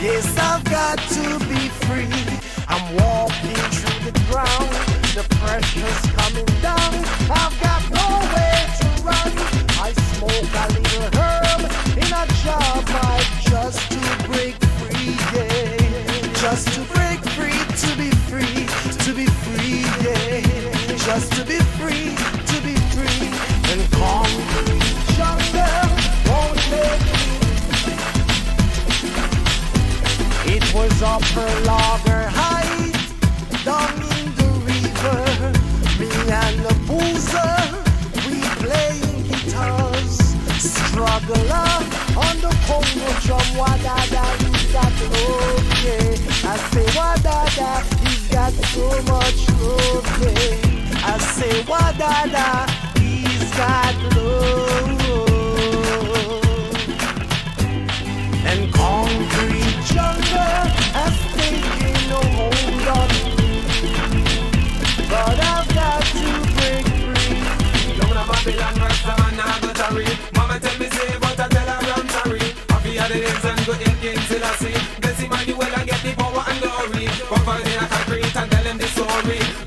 Yes, I've got to be free. I'm walking through the ground. The pressure's coming down. I've got nowhere to run. I smoke a little herb in a jar pipe just to break free. Yeah, just to break free, to be free, to be free. Yeah, just to be free, Logger height, down in the river. Me and the we guitars. Struggler on the Congo drum, wadada, he's got oh, love, oh, yeah. I say wadada, he's got so much love, yeah. I say wadada, he's got jealousy. Bless Emmanuel and get the power and glory. Cover the concrete and tell them the story.